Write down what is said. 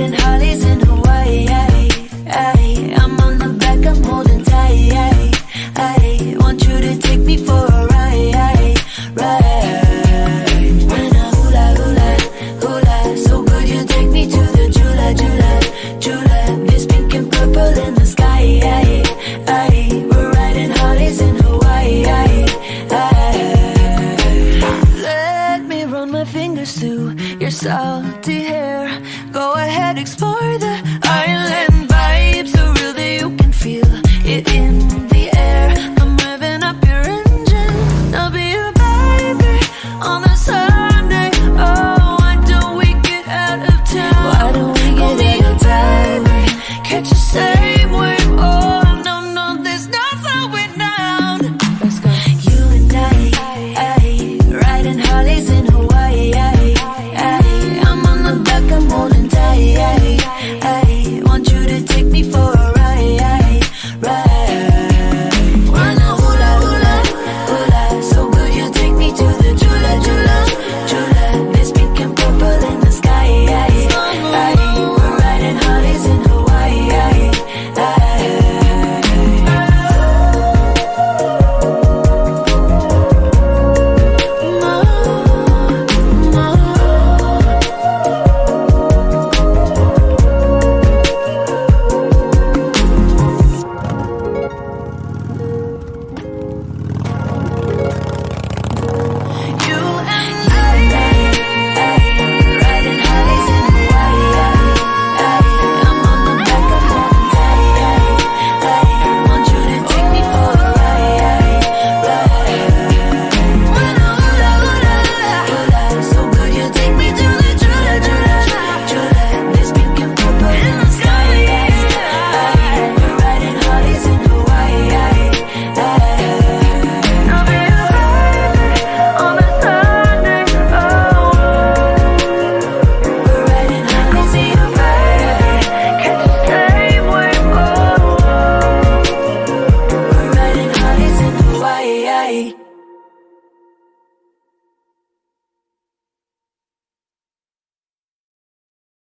riding Harleys in Hawaii. Ay, ay. I'm on the back, I'm holding tight. Ay, ay. Want you to take me for a ride, ay, ride. When I hula hula hula, so good you take me to the Jula Jula Jula. This pink and purple in the sky. Ay, ay. We're riding Harleys in Hawaii. Ay, ay. Let me run my fingers through your salty hair explore the